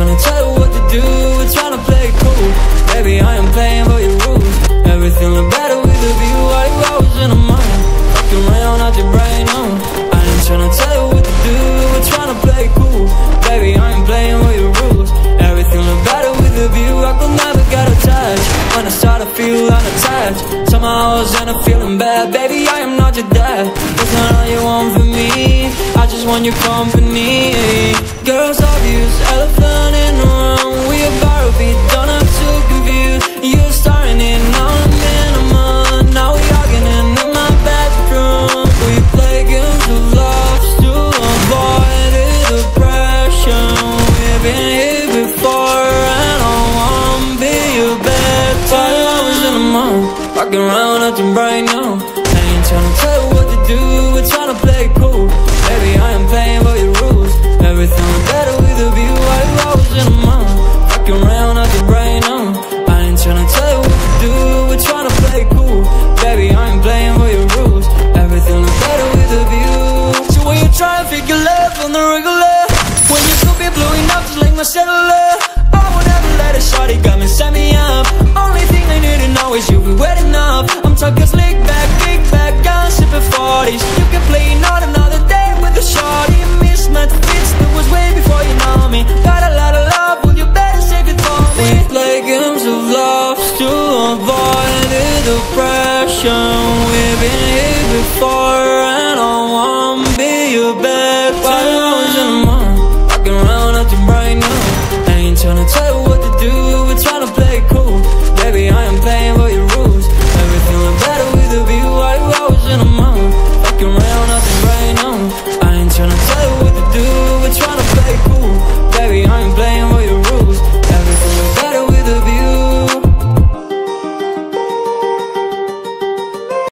Trying to tell you what to do, we're trying to play it cool. Baby, I am playing by your rules. Everything look better with a view, why you always in my mind? Fucking round out your brain, no I ain't trying to tell you what to do, we're trying to play it cool. Baby, I am playing by your rules. Everything look better with a view, I could never get attached When I start to feel unattached. Somehow I was in a feeling bad. Baby, I am not your dad. That's not all you want from me. I just want your company. Rocking around acting bright now I ain't tryna tell you what to do, we're tryna play cool. Baby, I am playing by your rules. Everything better with a view, five hours in a month Rocking around acting bright now I ain't tryna tell you what to do, we're tryna play cool. Baby, I ain't playing by your rules. Everything better with a view. So when you try and figure love on the regular When you could be blowing up just like my cellular I would never let a shorty come and set me the pressure We've been here before